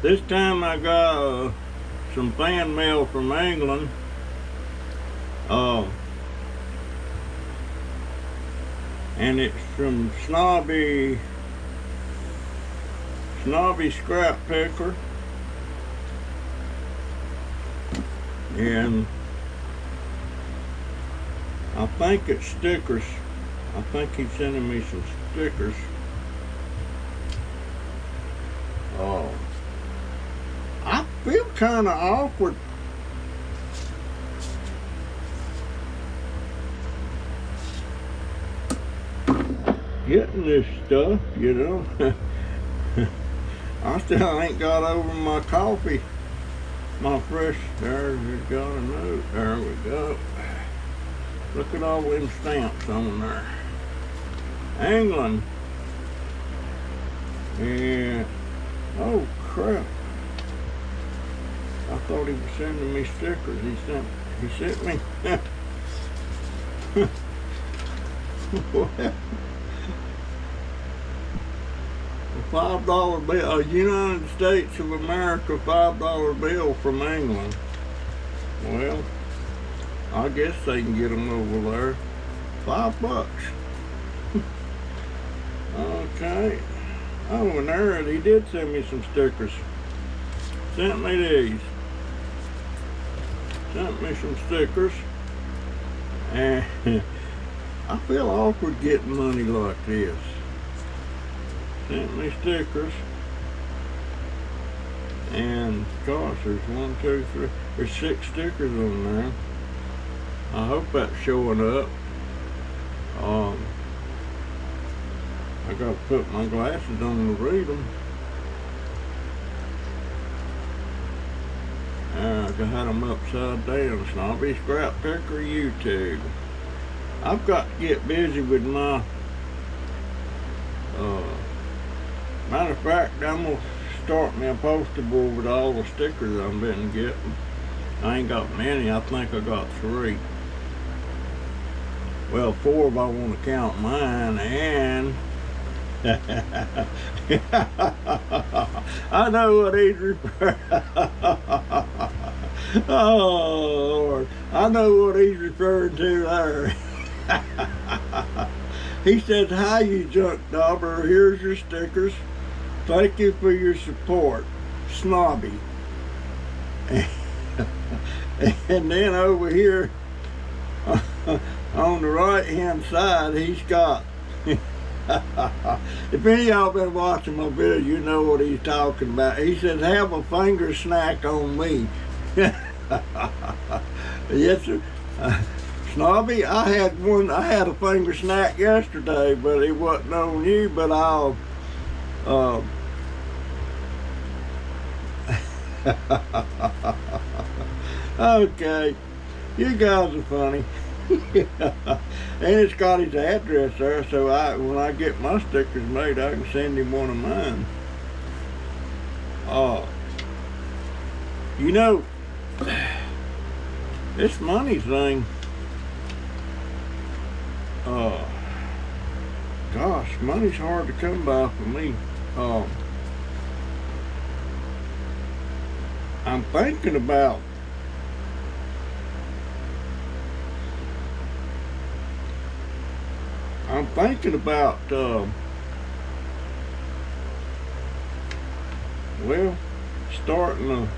This time I got uh, some fan mail from England. Uh, and it's from Snobby Snobby Scrap Picker. And I think it's stickers. I think he's sending me some stickers. Oh. I feel kind of awkward. Getting this stuff, you know. I still ain't got over my coffee. My fresh, there's it got a note. There we go. Look at all them stamps on there. England. And, oh crap. I thought he was sending me stickers. He sent, he sent me. what? Five dollar bill, a United States of America five dollar bill from England. Well, I guess they can get them over there. Five bucks. okay. Oh, and there, he did send me some stickers. Sent me these. Sent me some stickers. And I feel awkward getting money like this. Sent me stickers. And gosh, there's one, two, three, there's six stickers on there. I hope that's showing up. Um, I gotta put my glasses on to read them. Uh, I had them upside down. Snobby Scrap Picker YouTube. I've got to get busy with my. Uh, matter of fact, I'm gonna start me a poster board with all the stickers I've been getting. I ain't got many. I think I got three. Well, four if I want to count mine, and I know what he's referring. oh Lord, I know what he's referring to there. he said, "Hi, you Junk Dobber. Here's your stickers. Thank you for your support, Snobby." and then over here on the right hand side, he's got. if any of y'all been watching my video, you know what he's talking about. He says, "Have a finger snack on me." yes, sir. Uh, Snobby, I had one. I had a finger snack yesterday, but it wasn't on you. But I'll. Uh, okay, you guys are funny. and it's got his address there, so I when I get my stickers made, I can send him one of mine. Uh, you know, this money thing. Oh, gosh, money's hard to come by for me. Um, I'm thinking about I'm thinking about, uh, well, starting to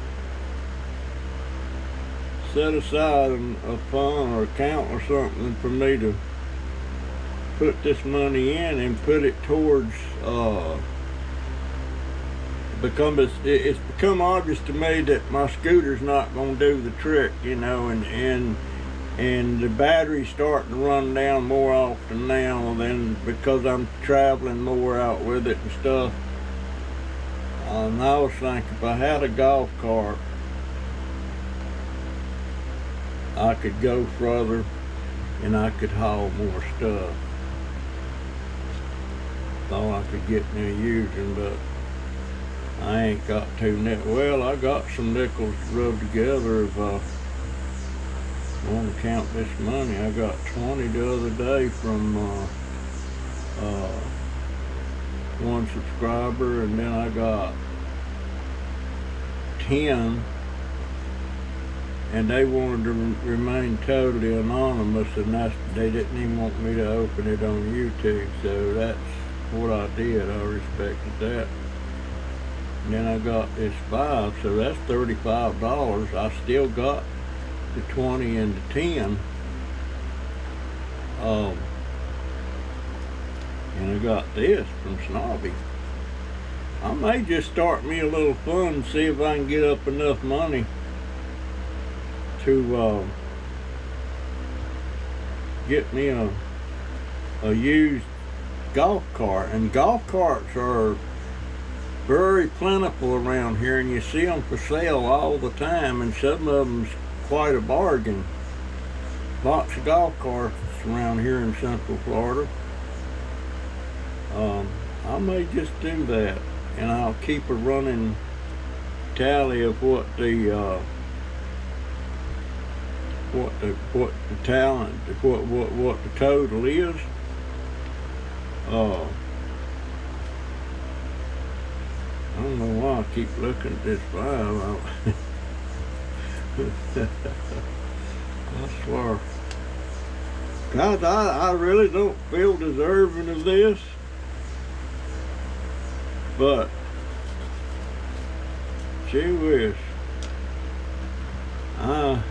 set aside a fund or account or something for me to put this money in and put it towards uh, become it's, it's become obvious to me that my scooter's not going to do the trick you know and and and the battery's starting to run down more often now than because I'm traveling more out with it and stuff. And I was thinking if I had a golf cart, I could go further and I could haul more stuff. thought I could get a using, but I ain't got two net. Well, I got some nickels rubbed together. If I want to count this money, I got 20 the other day from uh, uh, one subscriber, and then I got 10 and they wanted to remain totally anonymous and that's they didn't even want me to open it on YouTube so that's what I did I respected that then I got this five so that's $35 I still got the 20 and the 10 um, and I got this from Snobby. I may just start me a little fund see if I can get up enough money to uh, get me a a used golf cart. And golf carts are very plentiful around here and you see them for sale all the time and some of them's quite a bargain lots of golf carts around here in central Florida um, I may just do that and I'll keep a running tally of what the uh, what the what the talent what what what the total is. Uh, I don't know why I keep looking at this file. I swear. God, I, I really don't feel deserving of this. But, gee whiz. I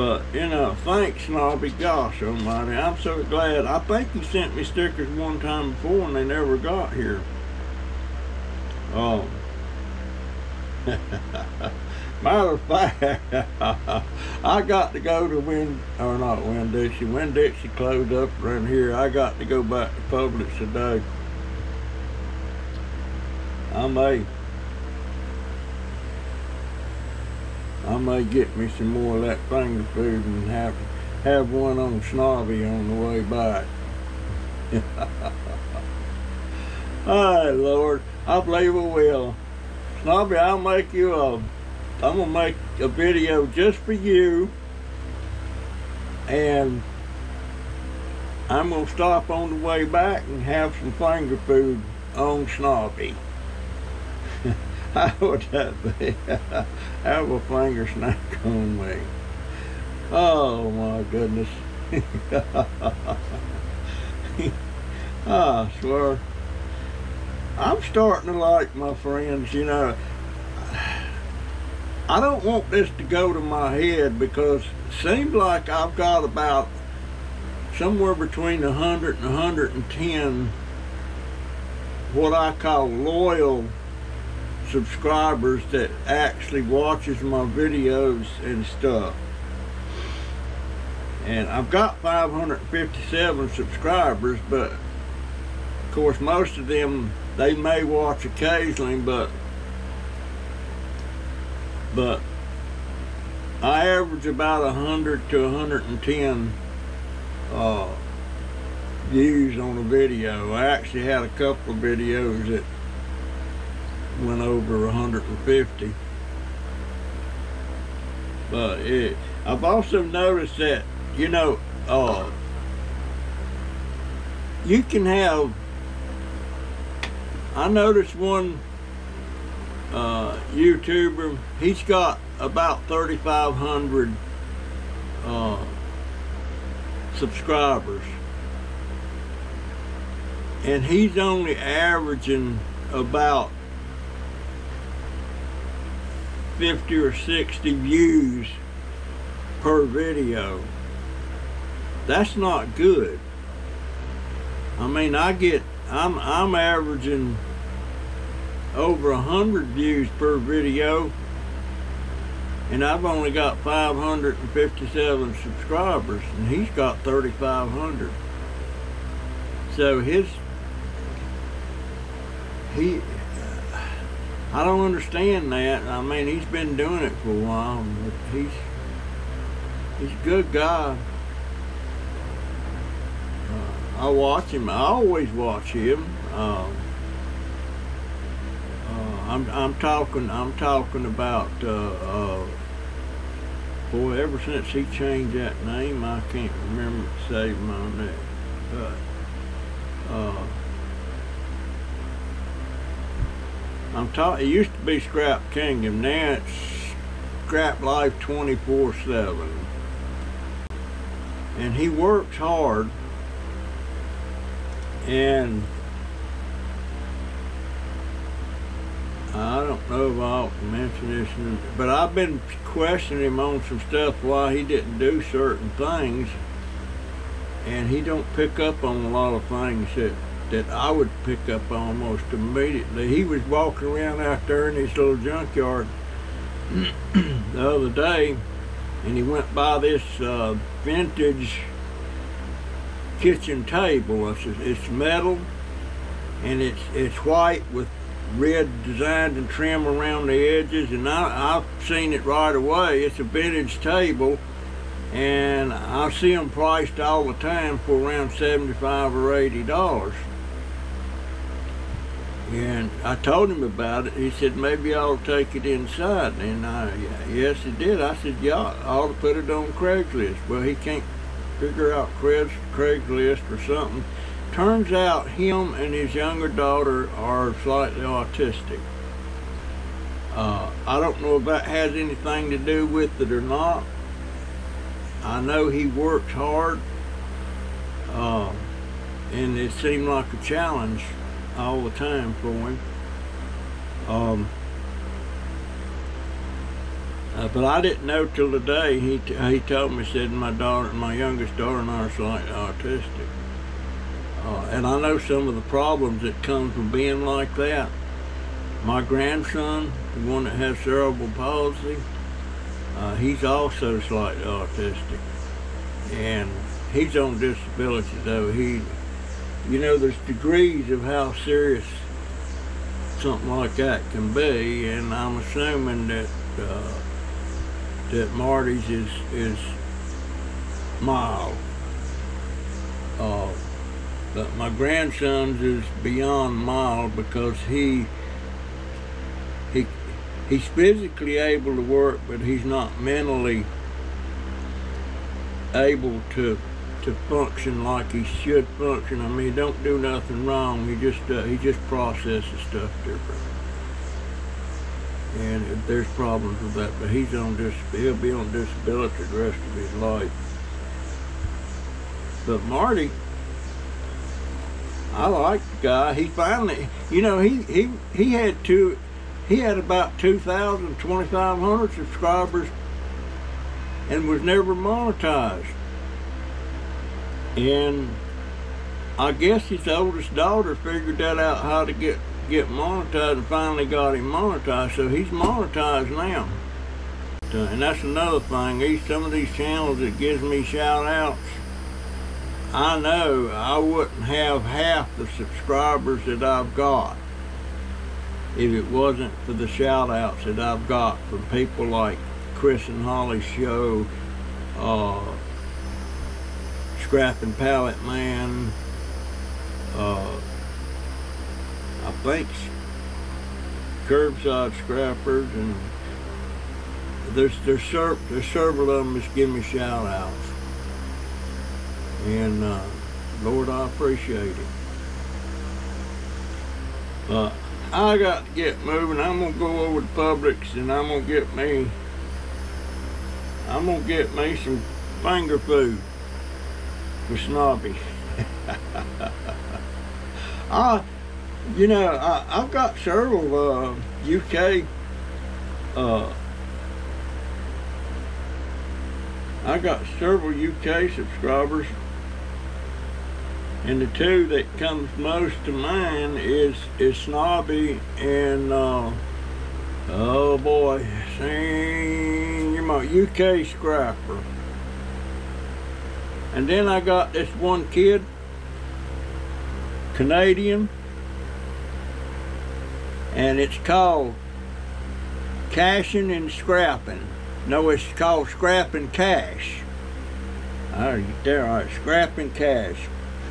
But, you know, thanks, Snobby. Gosh almighty. I'm so glad. I think he sent me stickers one time before and they never got here. Oh. Matter of fact, I got to go to Win, or not Winn-Dixie, Winn-Dixie closed up around here. I got to go back to Publix today. I may I may get me some more of that finger food and have have one on Snobby on the way back. Hi, Lord. I believe I will. Snobby, I'll make you a, I'm gonna make a video just for you. And I'm gonna stop on the way back and have some finger food on Snobby. How would that be? Have a finger snack on me. Oh my goodness. Ah, I swear. I'm starting to like my friends, you know. I don't want this to go to my head because it seems like I've got about somewhere between 100 and 110 what I call loyal subscribers that actually watches my videos and stuff. And I've got 557 subscribers, but of course most of them, they may watch occasionally, but but I average about 100 to 110 uh, views on a video. I actually had a couple of videos that went over 150. But it, I've also noticed that, you know, uh, you can have, I noticed one uh, YouTuber, he's got about 3,500 uh, subscribers. And he's only averaging about 50 or 60 views per video. That's not good. I mean, I get, I'm, I'm averaging over a hundred views per video and I've only got 557 subscribers and he's got 3,500 so his he I don't understand that. I mean, he's been doing it for a while, but he's he's a good guy. I watch him. I always watch him. Uh, uh, I'm I'm talking I'm talking about uh, uh, boy. Ever since he changed that name, I can't remember to save my neck. But uh, I'm talking. It used to be Scrap Kingdom. Now it's Scrap Life 24 seven. And he works hard and I don't know if I'll mention this, but I've been questioning him on some stuff why he didn't do certain things, and he don't pick up on a lot of things that that I would pick up almost immediately. He was walking around out there in his little junkyard the other day, and he went by this uh, vintage kitchen table. It's, it's metal and it's it's white with red designed and trim around the edges and I, I've seen it right away. It's a vintage table and I see them priced all the time for around 75 or 80 dollars. And I told him about it. He said, maybe I'll take it inside. And I, yes, he did. I said, yeah, I ought to put it on Craigslist. Well, he can't figure out Craigslist or something. Turns out him and his younger daughter are slightly autistic. Uh, I don't know if that has anything to do with it or not. I know he works hard, uh, and it seemed like a challenge all the time for him. Um, uh, but I didn't know till today. He he told me said my daughter, my youngest daughter, and I are slightly autistic. Uh, and I know some of the problems that comes with being like that. My grandson, the one that has cerebral palsy, uh, he's also slightly autistic, and he's on disability though. He, you know, there's degrees of how serious something like that can be, and I'm assuming that. Uh, that Marty's is is mild. Uh, but my grandson's is beyond mild because he he he's physically able to work, but he's not mentally able to to function like he should function. I mean, he don't do nothing wrong. He just uh, he just processes stuff different and there's problems with that, but he's on dis he'll be on disability the rest of his life. But Marty, I like the guy. He finally, you know, he he he had two, he had about 2,000, 2,500 subscribers, and was never monetized. And I guess his oldest daughter figured that out how to get get monetized and finally got him monetized, so he's monetized now. And that's another thing, these some of these channels that gives me shout outs, I know I wouldn't have half the subscribers that I've got if it wasn't for the shout outs that I've got from people like Chris and Holly's show, uh, Scrapping Pallet Man, uh, I think curbside scrappers and there's there's, there's several of them just give me shout outs and uh, Lord I appreciate it. But I got to get moving. I'm gonna go over to Publix and I'm gonna get me I'm gonna get me some finger food with Snobby I you know, I, have got several uh, UK. Uh, I got several UK subscribers, and the two that comes most to mind is is Snobby and uh, oh boy, you're my UK scrapper. And then I got this one kid, Canadian and it's called cashing and scrapping. No, it's called scrapping cash. Oh, all right, there, right, scrapping cash.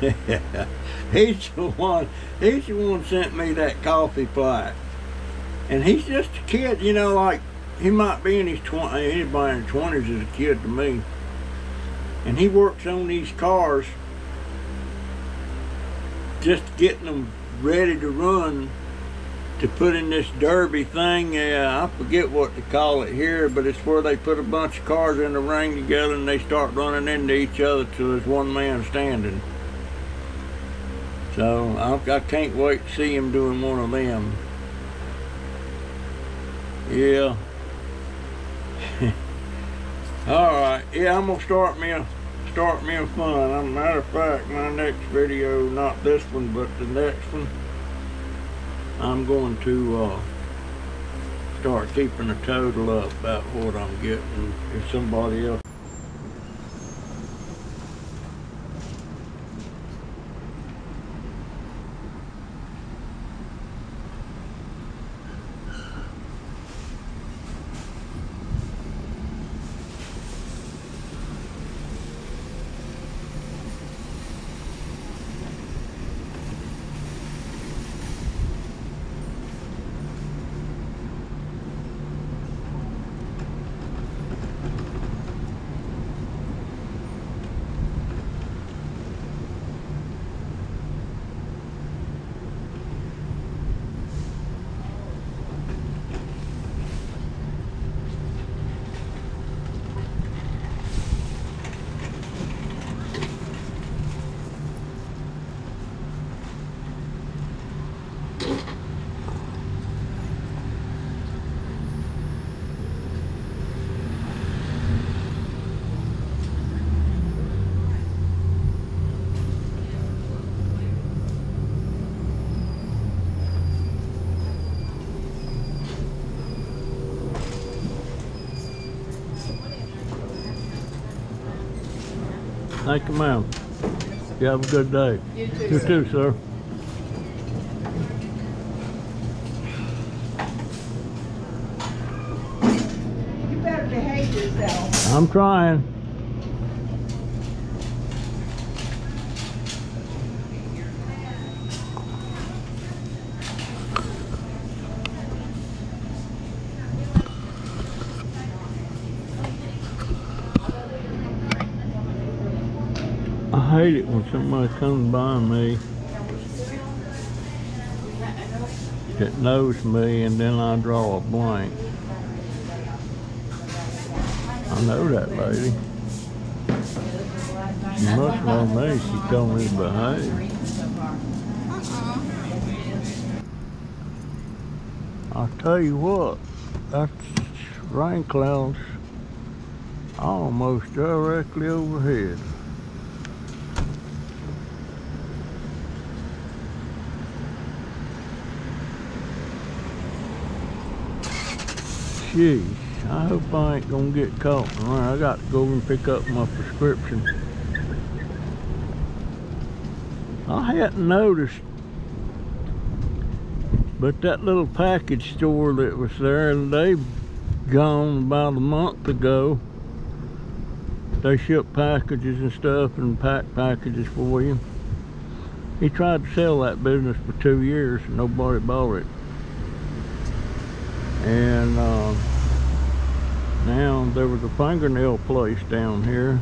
he's the one. He's the one sent me that coffee plaque, and he's just a kid. You know, like he might be in his twenties. Anybody in his twenties is a kid to me. And he works on these cars, just getting them ready to run to put in this derby thing. Yeah, I forget what to call it here, but it's where they put a bunch of cars in the ring together and they start running into each other till there's one man standing. So I, I can't wait to see him doing one of them. Yeah. All right. Yeah, I'm gonna start me a start me a fun. As a matter of fact, my next video, not this one, but the next one, I'm going to uh, start keeping a total up about what I'm getting. If somebody else Thank you, ma'am. You have a good day. You too, You sir. too, sir. You better behave yourself. I'm trying. Hate it when somebody comes by me that knows me and then I draw a blank. I know that lady. She must know me. She told me to behave. I'll tell you what, that's rain clouds almost directly overhead. Jeez, I hope I ain't gonna get caught. All right, I got to go and pick up my prescription. I hadn't noticed, but that little package store that was there, they've gone about a month ago. They ship packages and stuff and pack packages for you. He tried to sell that business for two years and nobody bought it. And uh, now there was a fingernail place down here.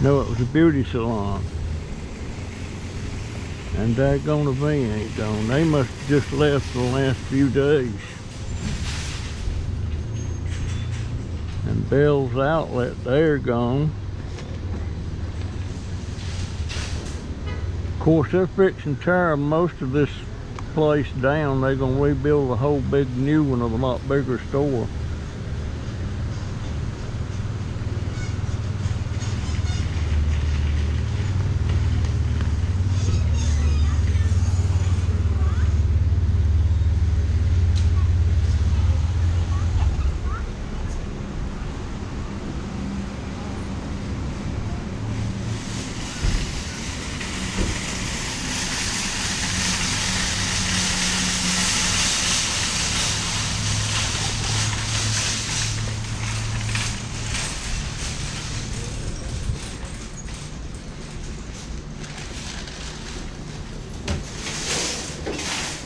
No, it was a beauty salon. And daggone if they ain't gone. They must have just left the last few days. And Bealls Outlet, they're gone. Of course, they're fixing tear most of this place down. They're gonna rebuild a whole big new one of a lot bigger store.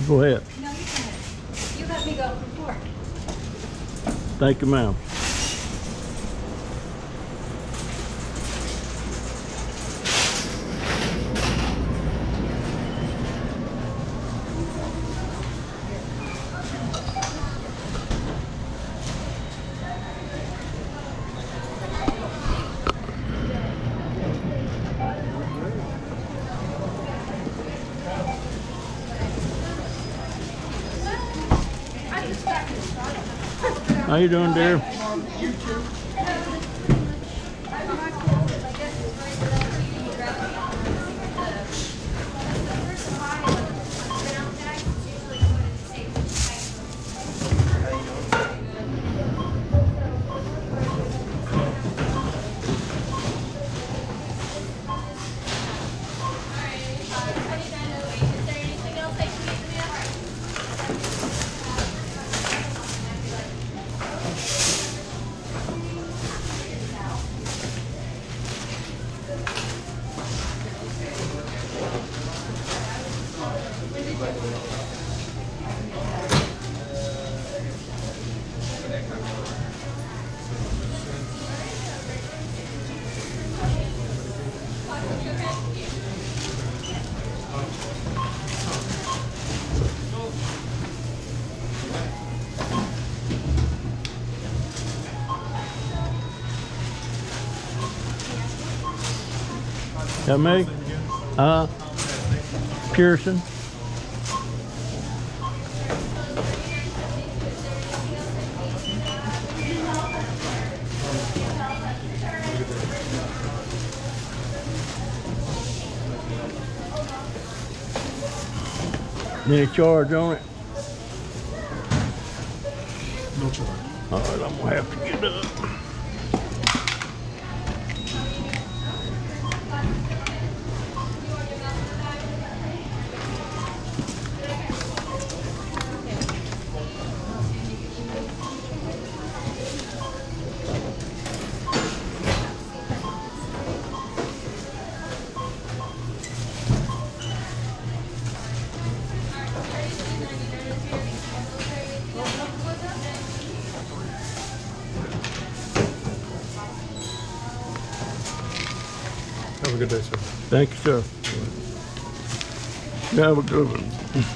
Go ahead. No, you can. You let me go before. Thank you, ma'am. How you doing, dear? That me? Uh, Pearson. Any charge on it? No charge. All right, I'm gonna have to get up. Good day, sir. Thank you, sir. Have a good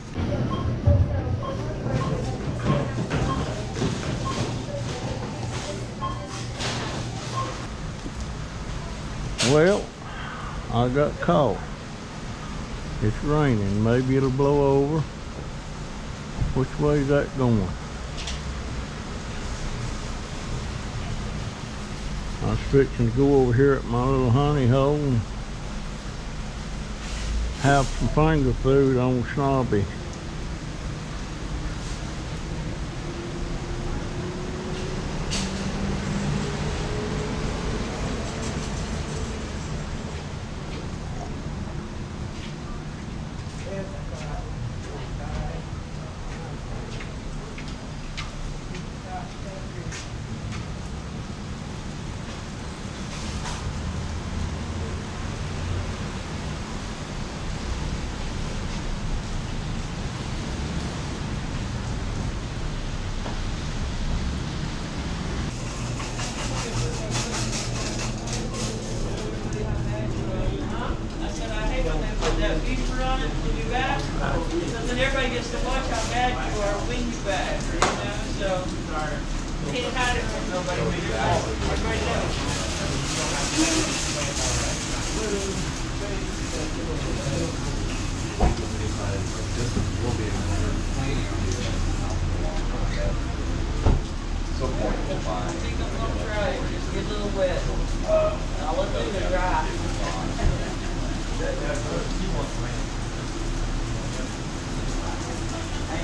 I got caught. It's raining. Maybe it'll blow over. Which way is that going? I was fixing to go over here at my little honey hole and have some finger food on Snobby.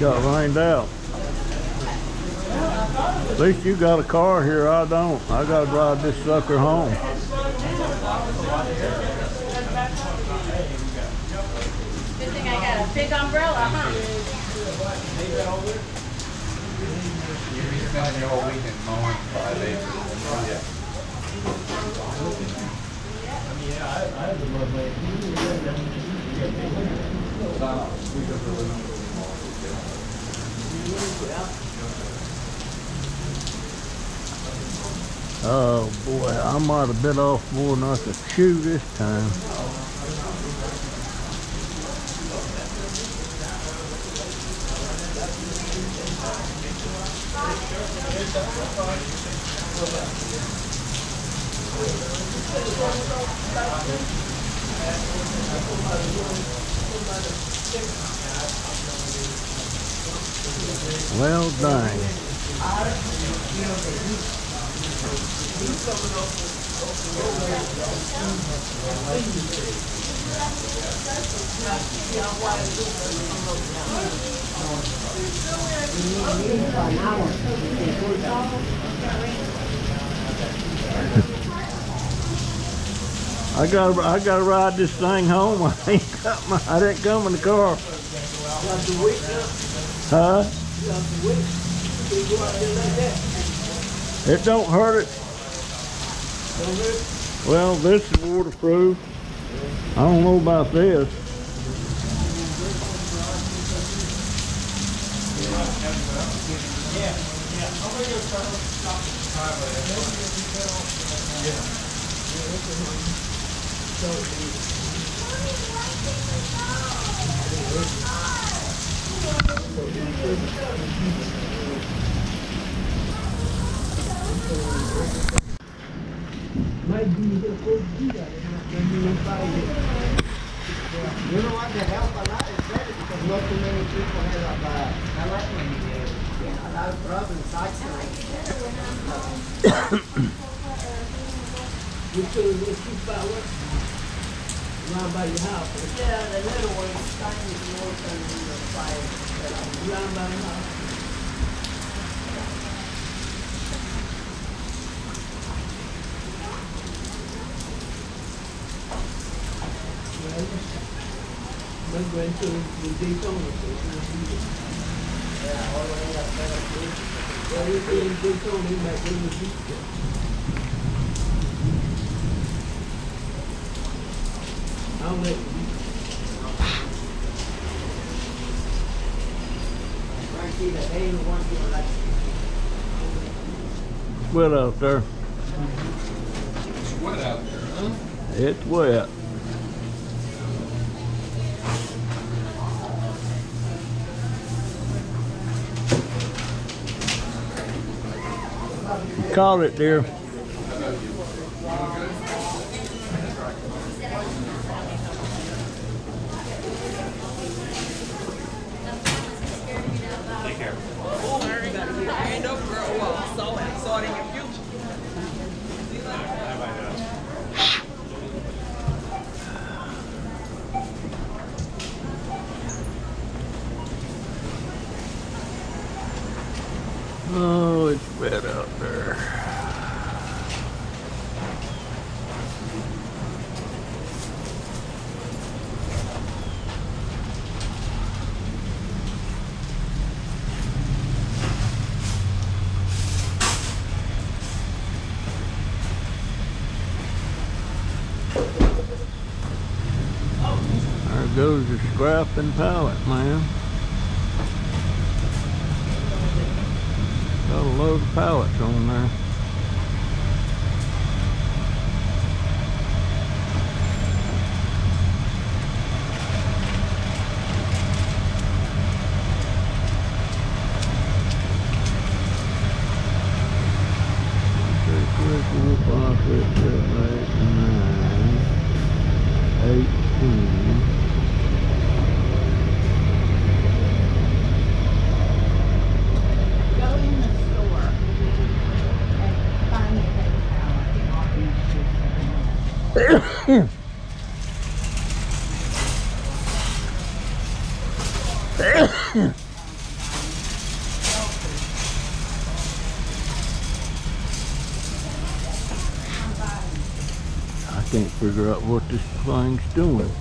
Got rained out. At least you got a car here, I don't. I gotta drive this sucker home. Good thing I got a big umbrella, huh? Spending your whole weekend mowing five acres. Oh boy, I might have bit off more than I could chew this time. Well, dang. I gotta, I gotta ride this thing home. I ain't got my, I didn't come in the car. Huh? It don't hurt it. Well, this is waterproof. I don't know about this. You know what, the help a lot is better because not too many people have, uh, I like when you do. Yeah, a lot of problems, actually. You two, you keep power? Around by your house? Yeah, the little one, the fire. House? My grandchildren, when they told us, they were. Yeah, all the way up there. Everything they told me back in the future. I'll let you. Frankie, the day you want your life. Wet out there. It's wet out there, huh? It's wet. Caught it, dear. Ain't no girl who I saw and saw it in your future. Oh, it's wet out there. There goes the scrap and pallet, man. Got a load of pallets on there. six, seven, eight, nine, eighteen. Go in the store and find me a pallet. I can't figure out what this thing's doing.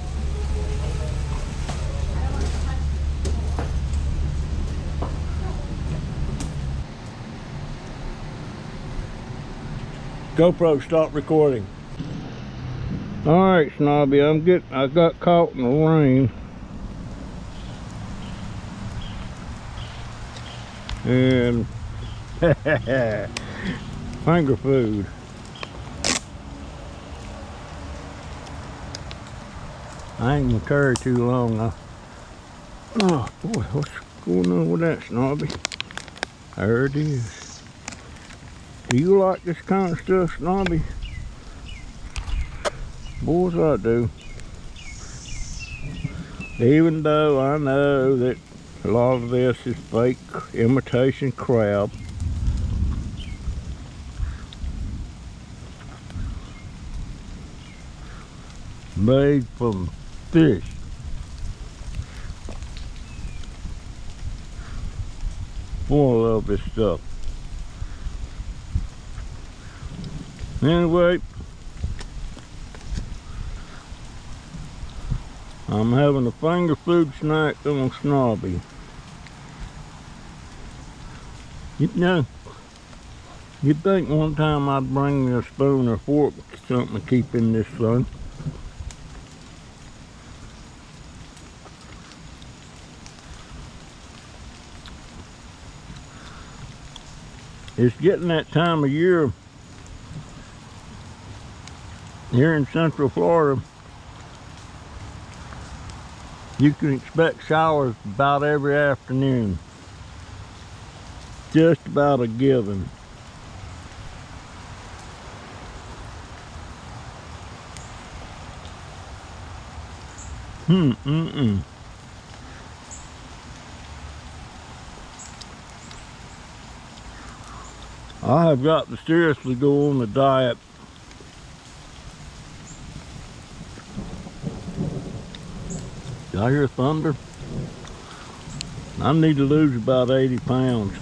GoPro, stop recording. All right, Snobby, I'm get. I got caught in the rain. And finger food. I ain't gonna carry too long. Oh boy, what's going on with that snobby? There it is. Do you like this kind of stuff, snobby? Boys, I do. Even though I know that a lot of this is fake imitation crab. Made from fish. I love this stuff. Anyway, I'm having a finger food snack on Snobby. You know, you'd think one time I'd bring me a spoon or fork, something to keep in this thing. It's getting that time of year here in Central Florida. You can expect showers about every afternoon. Just about a given. Hmm, mm-mm. I have got to seriously go on the diet. Did I hear thunder? I need to lose about 80 pounds.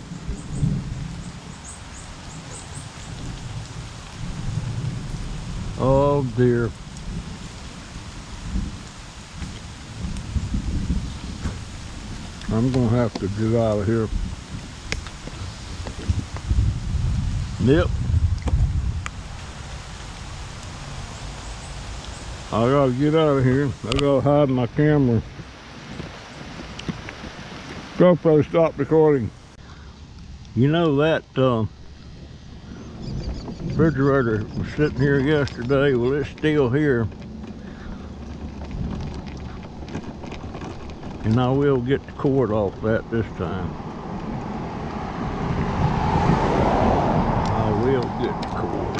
Oh dear. I'm gonna have to get out of here. Yep. I gotta get out of here. I gotta hide my camera. GoPro stop recording. You know that uh, refrigerator was sitting here yesterday. Well, it's still here. And I will get the cord off that this time. I will get the cord.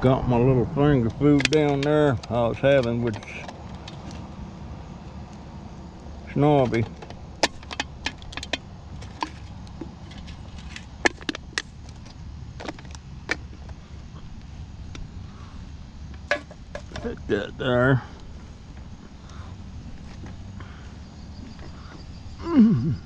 Got my little finger food down there I was having with Snobby. Put that there. Mm-hmm.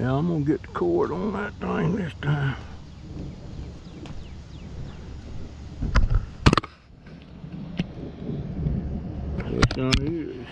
Yeah, I'm gonna get the cord on that thing this time. Yes, it is.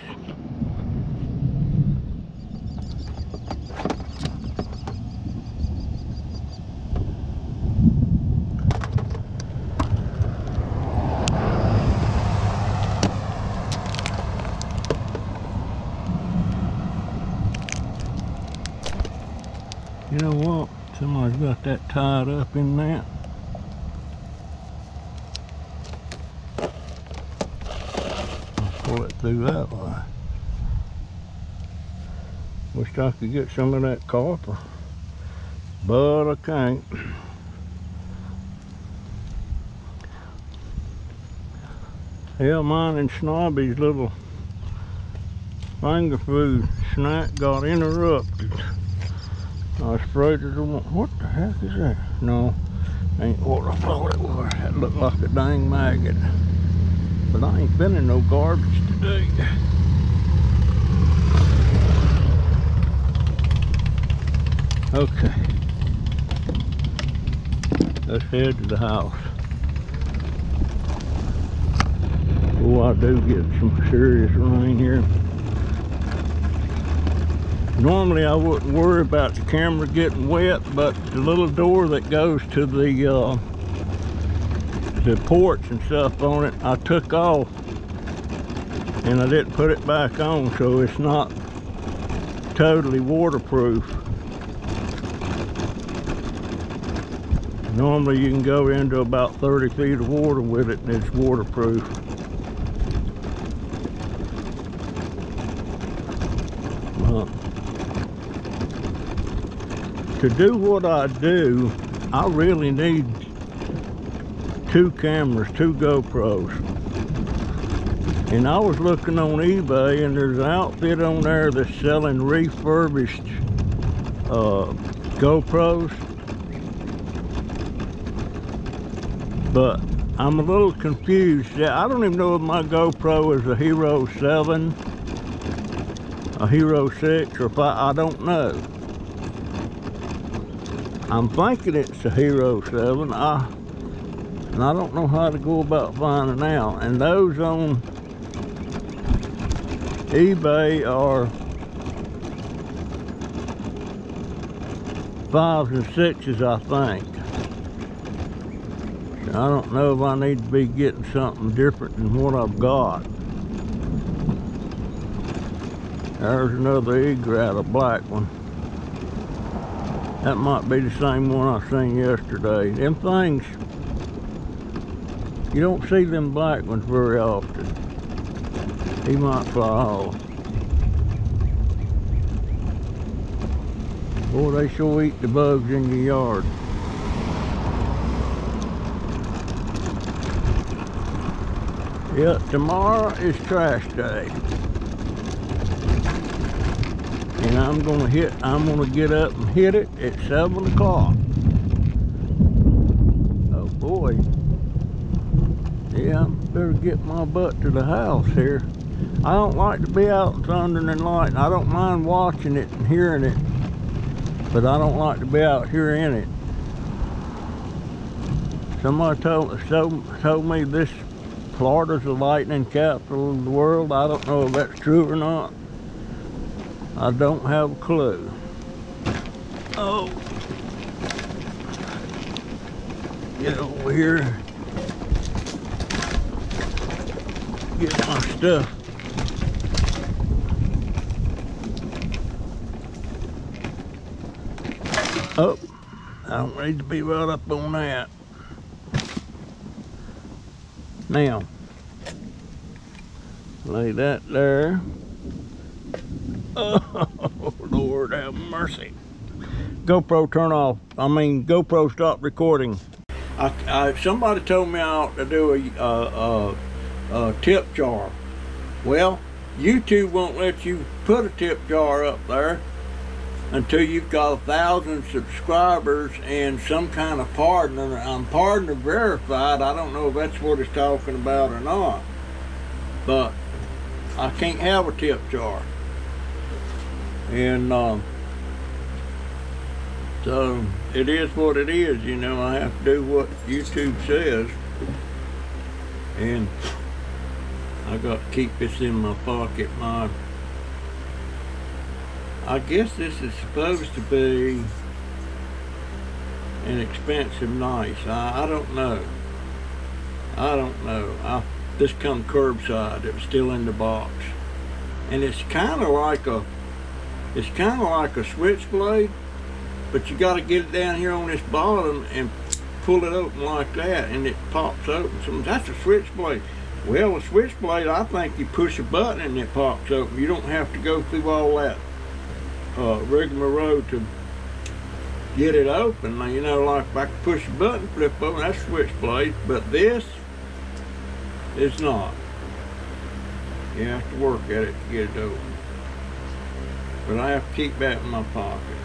You know what? Somebody's got that tied up in that. I'll pull it through that way. Wish I could get some of that copper, but I can't. Yeah, mine and Snobby's little finger food snack got interrupted. I sprayed it. What the heck is that? No, ain't what I thought it was. That looked like a dang maggot. But I ain't been in no garbage today. Okay. Let's head to the house. Oh, I do get some serious rain here. Normally I wouldn't worry about the camera getting wet, but the little door that goes to the uh, the porch and stuff on it, I took off and I didn't put it back on, so it's not totally waterproof. Normally you can go into about 30 feet of water with it and it's waterproof. Uh, to do what I do, I really need two cameras, two GoPros. And I was looking on eBay and there's an outfit on there that's selling refurbished uh, GoPros. But I'm a little confused. I don't even know if my GoPro is a Hero 7, a Hero 6, or if I, I don't know. I'm thinking it's a Hero 7. I, and I don't know how to go about finding out. And those on eBay are fives and sixes, I think. I don't know if I need to be getting something different than what I've got. There's another egret, a black one. That might be the same one I seen yesterday. Them things, you don't see them black ones very often. He might fly off. Boy, they sure eat the bugs in your yard. Yeah, tomorrow is trash day. And I'm gonna hit, I'm gonna get up and hit it at seven o'clock. Oh boy. Yeah, I better get my butt to the house here. I don't like to be out thunder and lightning. I don't mind watching it and hearing it, but I don't like to be out here in it. Somebody told, told, told me this Florida's the lightning capital of the world. I don't know if that's true or not. I don't have a clue. Oh. Get over here. Get my stuff. Oh, I don't need to be right up on that. Now, lay that there. Oh, Lord have mercy. GoPro turn off. I mean, GoPro stop recording. I, I, somebody told me I ought to do a, a, tip jar. Well, YouTube won't let you put a tip jar up there until you've got a thousand subscribers and some kind of partner. I'm partner verified. I don't know if that's what it's talking about or not. But I can't have a tip jar. And um, so it is what it is, you know, I have to do what YouTube says. And I got to keep this in my pocket. My I guess this is supposed to be an expensive nice. I, I don't know. I don't know. I, this come curbside. It was still in the box. And it's kind of like a, it's kind of like a switchblade, but you got to get it down here on this bottom and pull it open like that, and it pops open. So that's a switchblade. Well, a switchblade, I think you push a button and it pops open. You don't have to go through all that uh, rigmarole to get it open. Now, you know, like if I could push a button, flip open, that's switchblade, but this is not. You have to work at it to get it open. But I have to keep that in my pocket.